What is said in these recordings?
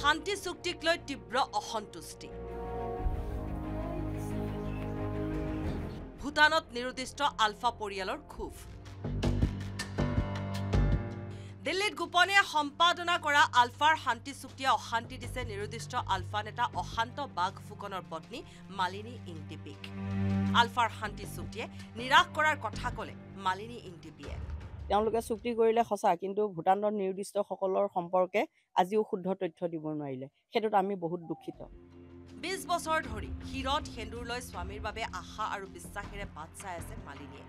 শান্তি চুক্তিক লৈ তীব্ৰ অসন্তুষ্টি। ভূটানত নিৰুদ্দিষ্ট আলফা পৰিয়ালৰ ক্ষোভ। দিল্লীত গোপনে সম্পাদনা কৰা আলফাৰ শান্তি চুক্তিয়ে অশান্তি দিছে নিৰুদ্দিষ্ট আলফা নেতা অশান্ত বাঘ ফুকনৰ পত্নী মালিনী ইংটিপিক। আলফাৰ শান্তি চুক্তিয়ে নিৰাশ কৰাৰ কথা ক'লে মালিনী ইংটিপিয়ে। তেওঁলোকে চুক্তি কৰিলে সঁচা কিন্তু ভূটানৰ নিৰ্দিষ্টসকলৰ সম্পৰ্কে আজিও শুদ্ধ তথ্য দিব নোৱাৰিলে। সেইটোত আমি বহুত দুখিত। বিছ বছৰ ধৰি শিৰত সেন্দুৰ লৈ স্বামীৰ বাবে আশা আৰু বিশ্বাসেৰে বাট চাই আছে মালিনীয়ে।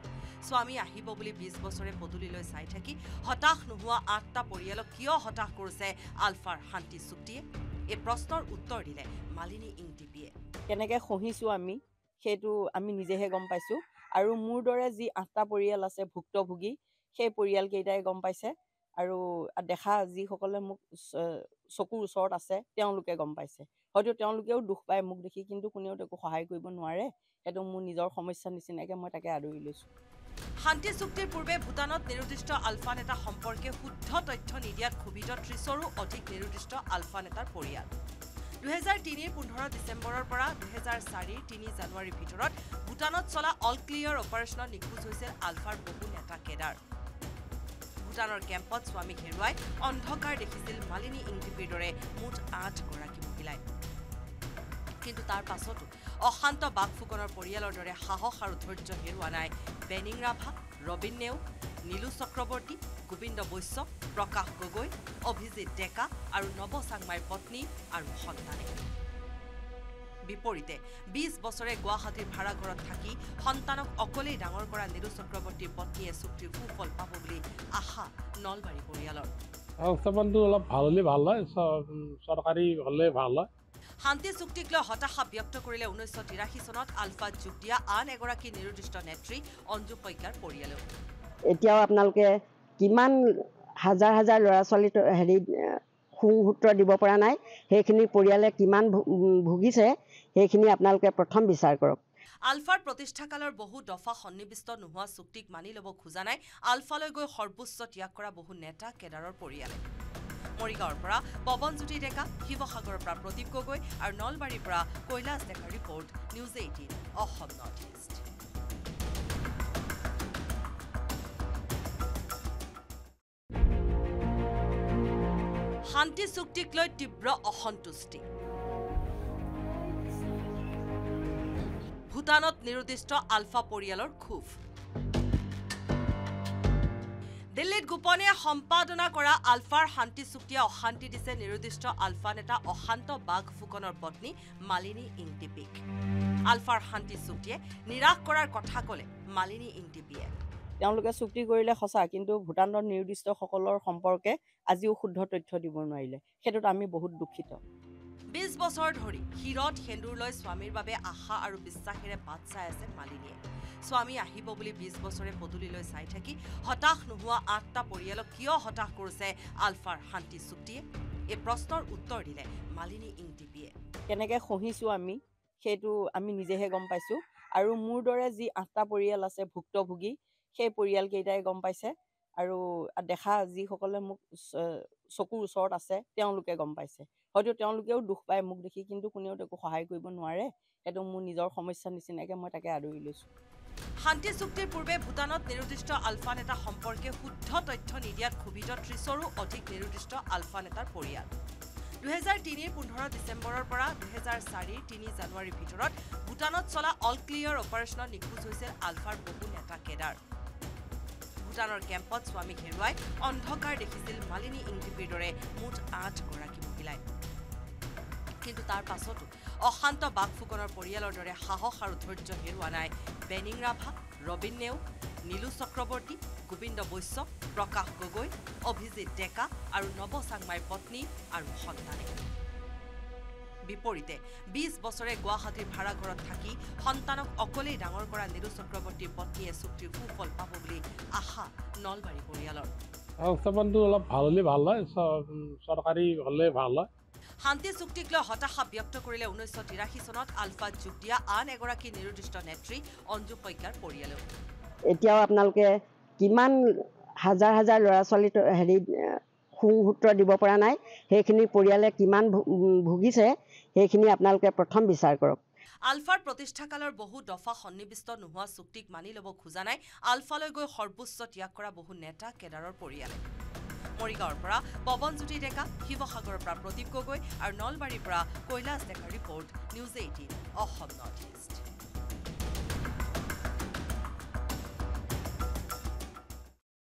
স্বামী আহিব বুলি বিছ বছৰে পদূলিলৈ চাই থাকি হতাশ নোহোৱা আঠটা পৰিয়ালক কিয় হতাশ কৰিছে আলফাৰ শান্তি চুক্তিয়ে? এই প্ৰশ্নৰ উত্তৰ দিলে মালিনী ইংটিপিয়ে। কেনেকৈ সহিছোঁ আমি? সেইটো আমি নিজেহে গম পাইছোঁ। আৰু মোৰ দৰে যি আঠটা পৰিয়াল আছে ভুক্তভোগী সেই পৰিয়ালকেইটাই গম পাইছে আৰু দেখা যিসকলে মোক চকুৰ ওচৰত আছে তেওঁলোকে গম পাইছে। হয়তো তেওঁলোকেও দুখ পায় মোক দেখি কিন্তু কোনেও একো সহায় কৰিব নোৱাৰে। সেইটো মোৰ নিজৰ সমস্যাৰ নিচিনাকৈ মই তাকে আদৰি লৈছোঁ। শান্তি চুক্তিৰ পূৰ্বে ভূটানত নিৰুদ্দিষ্ট আলফা নেতা সম্পৰ্কে শুদ্ধ তথ্য নিদিয়াত ক্ষোভিত ত্ৰিছৰো অধিক নিৰুদ্দিষ্ট আলফা নেতাৰ পৰিয়াল। দুহেজাৰ তিনিৰ পোন্ধৰ ডিচেম্বৰৰ পৰা দুহেজাৰ চাৰিৰ তিনি জানুৱাৰীৰ ভিতৰত ভূটানত চলা অল ক্লিয়াৰ অপাৰেশ্যনত নিখোজ হৈছিল আলফাৰ বহু নেতা কেডাৰ। ভূটানৰ কেম্পত স্বামীক হেৰুৱাই অন্ধকাৰ দেখিছিল মালিনী ইংটিপিৰ দৰে মুঠ আঠগৰাকী মহিলাই। কিন্তু তাৰ পাছতো অশান্ত বাঘ ফুকনৰ পৰিয়ালৰ দৰে সাহস আৰু ধৈৰ্য হেৰুওৱা নাই। বেনিং ৰাভা ৰবীন নেওগ নীলু চক্ৰৱৰ্তী গোবিন্দ বৈশ্য প্ৰকাশ গগৈ অভিজিত ডেকা আৰু নৱ চাংমাইৰ পত্নী আৰু সন্তানে। বিপৰীতে বিছ বছৰে গুৱাহাটীৰ ভাড়াঘৰত থাকি সন্তানক অকলেই ডাঙৰ কৰা নীলু চক্ৰৱৰ্তীৰ পত্নীয়ে চুক্তিৰ সুফল পাব বুলি আশা নলবাৰী পৰিয়ালৰ। সংস্থাপনটো অলপ ভাল হ'লে ভাল হয় চৰকাৰী হ'লে ভাল হয়। শান্তি চুক্তিক লৈ হতাশা ব্যক্ত কৰিলে ঊনৈছশ তিৰাশী চনত আলফাত যোগ দিয়া আন এগৰাকী নিৰুদ্দিষ্ট নেত্ৰী অঞ্জু শইকীয়াৰ পৰিয়ালেও। এতিয়াও আপোনালোকে কিমান হাজাৰ হাজাৰ ল'ৰা ছোৱালী হেৰি সুসূত্ৰ দিব পৰা নাই। সেইখিনি পৰিয়ালে কিমান ভুগিছে সেইখিনি আপোনালোকে প্ৰথম বিচাৰ কৰক। আলফাৰ প্ৰতিষ্ঠাকালৰ বহু দফা সন্নিৱিষ্ট নোহোৱা চুক্তিক মানি ল'ব খোজা নাই। আলফালৈ গৈ সৰ্বোচ্চ ত্যাগ কৰা বহু নেতা কেডাৰৰ পৰিয়ালে। মৰিগাঁৱৰ পৰা পৱনজ্যোতি ডেকা শিৱসাগৰৰ পৰা প্ৰদীপ গগৈ আৰু নলবাৰীৰ পৰা কৈলাশ ডেকাৰ report. News eighteen Assam north east. শান্তি চুক্তিক লৈ তীব্ৰ অসন্তুষ্টি। ভূটানত নিৰুদ্দিষ্ট আলফা পৰিয়ালৰ ক্ষোভ। দিল্লীত গোপনে সম্পাদনা কৰা আলফাৰ শান্তি চুক্তিয়ে অশান্তি দিছে নিৰুদ্দিষ্ট আলফা নেতা অশান্ত বাঘ ফুকনৰ পত্নী মালিনী ইংটিপিক। আলফাৰ শান্তি চুক্তিয়ে নিৰাশ কৰাৰ কথা ক'লে মালিনী ইংটিপিয়ে। তেওঁলোকে চুক্তি কৰিলে সঁচা কিন্তু ভূটানৰ নিৰ্দিষ্টসকলৰ সম্পৰ্কে আজিও শুদ্ধ তথ্য দিব নোৱাৰিলে। সেইটোত আমি বহুত দুখিত। বিছ বছৰ ধৰি শিৰত সেন্দুৰ লৈ স্বামীৰ বাবে আশা আৰু বিশ্বাসেৰে বাট চাই আছে মালিনীয়ে। স্বামী আহিব বুলি বিছ বছৰে পদূলিলৈ চাই থাকি হতাশ নোহোৱা আঠটা পৰিয়ালক কিয় হতাশ কৰিছে আলফাৰ শান্তি চুক্তিয়ে? এই প্ৰশ্নৰ উত্তৰ দিলে মালিনী ইংটিপিয়ে। কেনেকৈ সহিছোঁ আমি সেইটো আমি নিজেহে গম পাইছোঁ। আৰু মোৰ দৰে যি আঠটা পৰিয়াল আছে ভুক্তভোগী সেই পৰিয়ালকেইটাই গম পাইছে আৰু দেখা যিসকলে মোক চকুৰ ওচৰত আছে তেওঁলোকে গম পাইছে। হয়তো তেওঁলোকেও দুখ পায় মোক দেখি কিন্তু কোনেও একো সহায় কৰিব নোৱাৰে। সেইটো মোৰ নিজৰ সমস্যাৰ নিচিনাকৈ মই তাকে আদৰি লৈছোঁ। শান্তি চুক্তিৰ পূৰ্বে ভূটানত নিৰুদ্দিষ্ট আলফা নেতা সম্পৰ্কে শুদ্ধ তথ্য নিদিয়াত ক্ষোভিত ত্ৰিছৰো অধিক নিৰুদ্দিষ্ট আলফা নেতাৰ পৰিয়াল। দুহেজাৰ তিনিৰ পোন্ধৰ ডিচেম্বৰৰ পৰা দুহেজাৰ চাৰিৰ তিনি জানুৱাৰীৰ ভিতৰত ভূটানত চলা অল ক্লিয়াৰ অপাৰেশ্যনত নিখোজ হৈছিল আলফাৰ বহু নেতা কেডাৰ। ভূটানৰ কেম্পত স্বামীক হেৰুৱাই অন্ধকাৰ দেখিছিল মালিনী ইংটিপিৰ দৰে মুঠ আঠগৰাকী মহিলাই। কিন্তু তাৰ পাছতো অশান্ত বাঘ ফুকনৰ পৰিয়ালৰ দৰে সাহস আৰু ধৈৰ্য হেৰুওৱা নাই। বেনিং ৰাভা ৰবীন নেওগ নীলু চক্ৰৱৰ্তী গোবিন্দ বৈশ্য প্ৰকাশ গগৈ অভিজিত ডেকা আৰু নৱ চাংমাইৰ পত্নী আৰু সন্তানে। বিপৰীতে বিছ বছৰে গুৱাহাটীৰ ভাড়াঘৰত থাকি সন্তানক অকলেই ডাঙৰ কৰা নীলু চক্ৰৱৰ্তীৰ পত্নীয়ে চুক্তিৰ সুফল পাব বুলি আশা নলবাৰী পৰিয়ালৰ। সংস্থাপনটো অলপ ভাল হ'লে ভাল হয় চৰকাৰী হ'লে ভাল হয়। শান্তি চুক্তিক লৈ হতাশা ব্যক্ত কৰিলে ঊনৈছশ তিৰাশী চনত আলফাত যোগ দিয়া আন এগৰাকী নিৰুদ্দিষ্ট নেত্ৰী অঞ্জু শইকীয়াৰ পৰিয়ালেও। এতিয়াও আপোনালোকে কিমান হাজাৰ হাজাৰ ল'ৰা ছোৱালী হেৰি সুংসূত্ৰ দিব পৰা নাই। সেইখিনি পৰিয়ালে কিমান ভুগিছে সেইখিনি আপোনালোকে প্ৰথম বিচাৰ কৰক। আলফাৰ প্ৰতিষ্ঠাকালৰ বহু দফা সন্নিৱিষ্ট নোহোৱা চুক্তিক মানি ল'ব খোজা নাই। আলফালৈ গৈ সৰ্বোচ্চ ত্যাগ কৰা বহু নেতা কেডাৰৰ পৰিয়ালে। মৰিগাঁৱৰ পৰা পৱনজ্যোতি ডেকা শিৱসাগৰৰ পৰা প্ৰদীপ গগৈ আৰু নলবাৰীৰ পৰা কৈলাশ ডেকাৰ report news eighteen Assam north east.